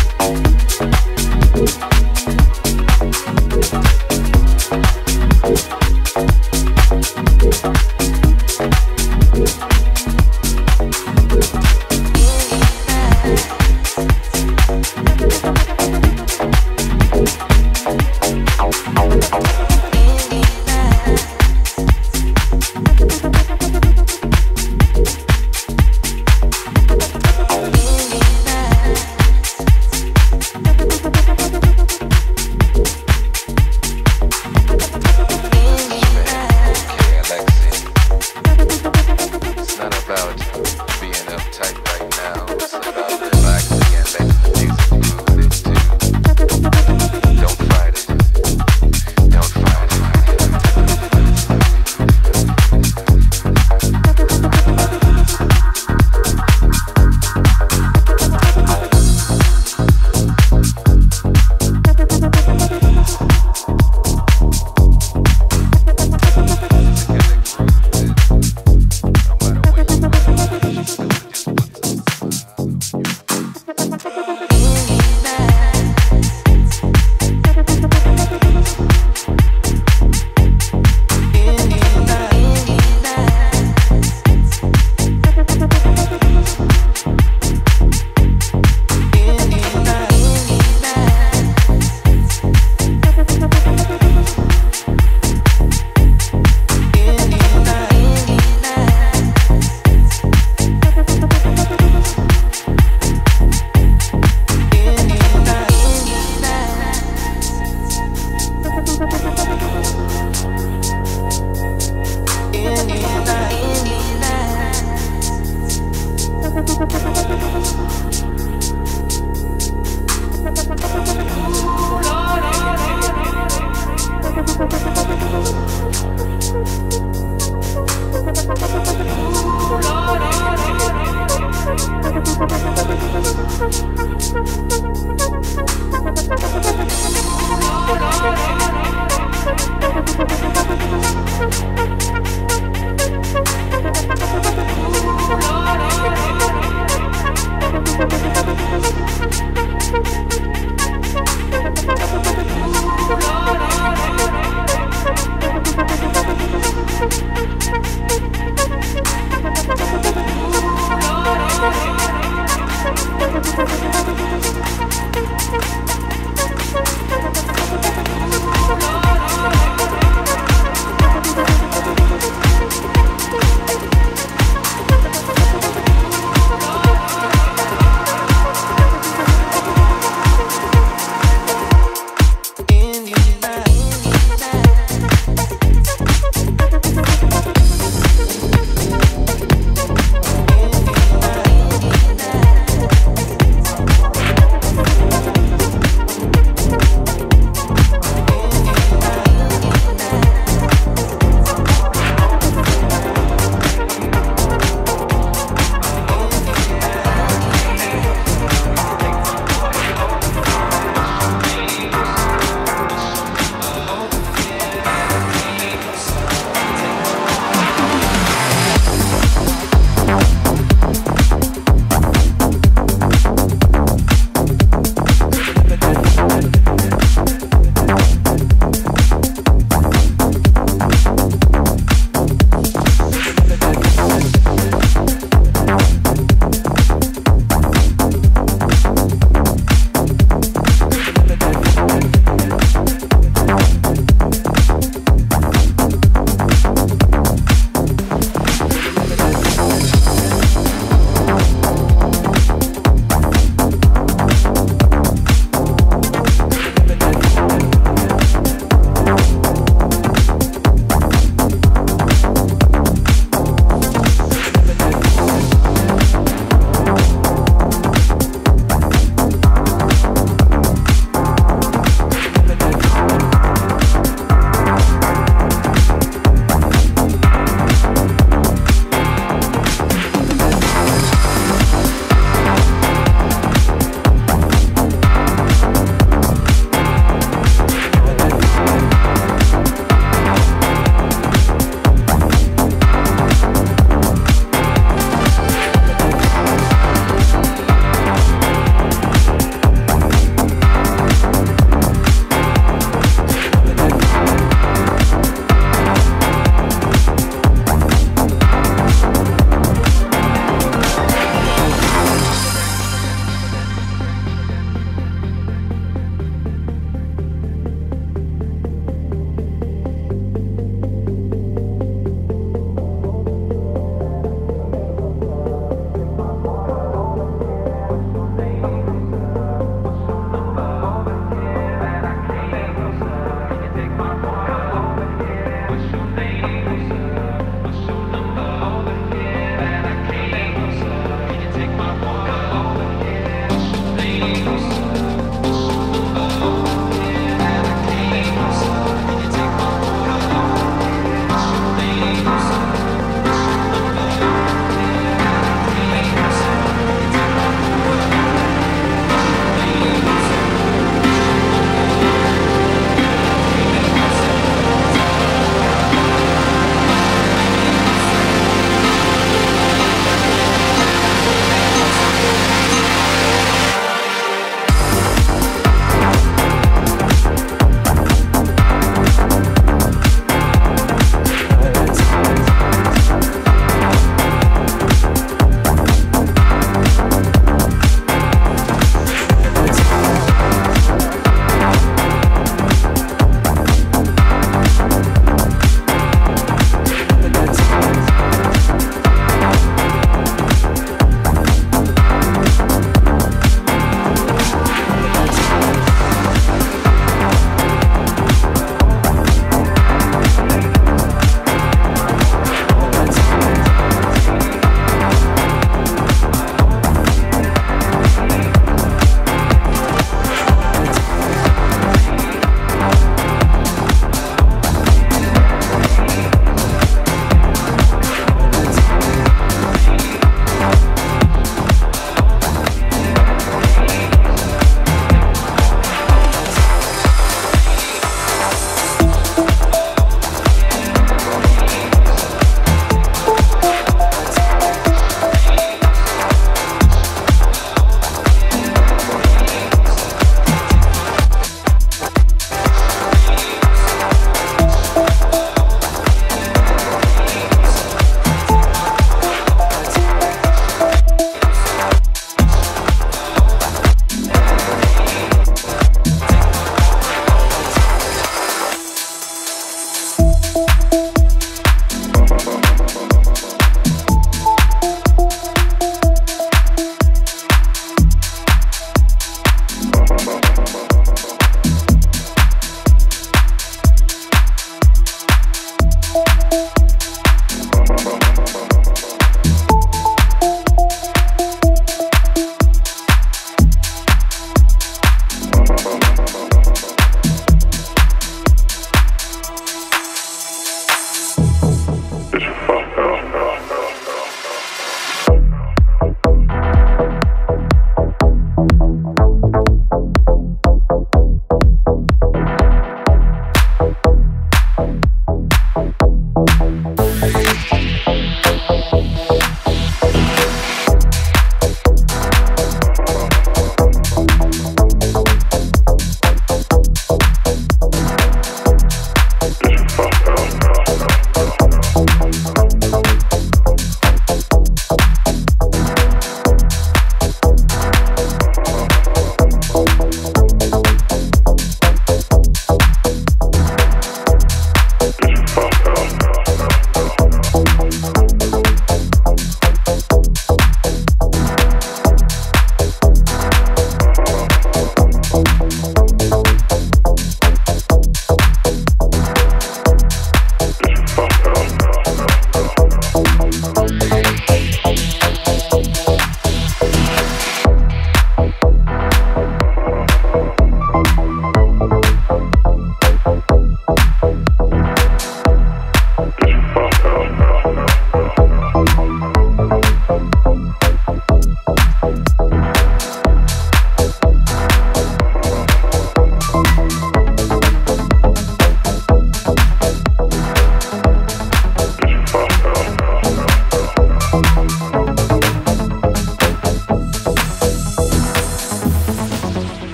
Thank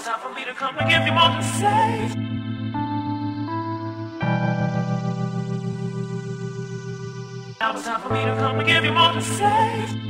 it's time for me to come and give you more to say. Now it's time for me to come and give you more to say.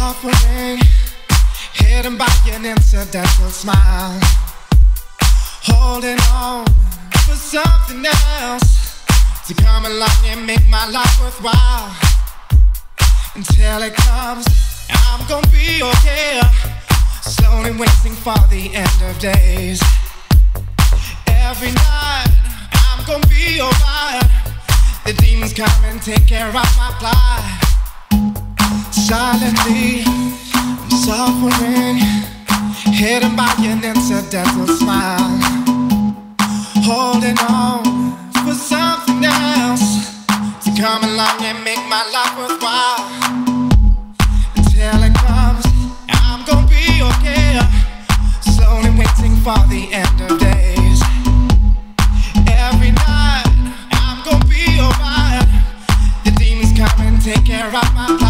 offering, hidden by an incidental smile. Holding on for something else to come along and make my life worthwhile. Until it comes, I'm gonna be okay. Slowly waiting for the end of days. Every night, I'm gonna be alright. The demons come and take care of my plight. Silently, I'm suffering, hidden by an incidental smile. Holding on for something else to come along and make my life worthwhile. Until it comes, I'm gonna be okay. Slowly waiting for the end of days. Every night, I'm gonna be alright. The demons come and take care of my life.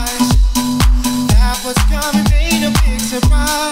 cry